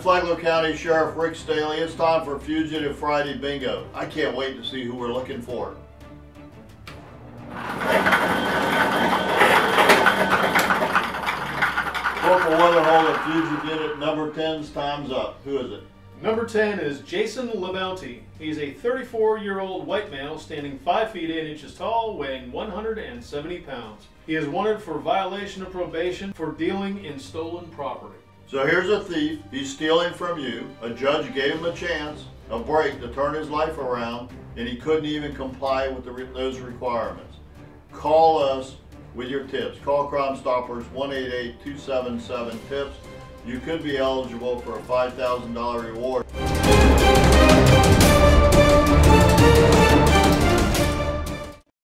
Flagler County Sheriff Rick Staly. It's time for Fugitive Friday Bingo. I can't wait to see who we're looking for. Corporal Weatherhold at Fugitive Unit number 10's time's up. Who is it? Number 10 is Jason Labelty. He's a 34 year old white male standing 5 feet 8 inches tall, weighing 170 pounds. He is wanted for violation of probation for dealing in stolen property. So here's a thief. He's stealing from you. A judge gave him a chance, a break to turn his life around, and he couldn't even comply with the, those requirements. Call us with your tips. Call Crime Stoppers 188 277 TIPS. You could be eligible for a $5,000 reward.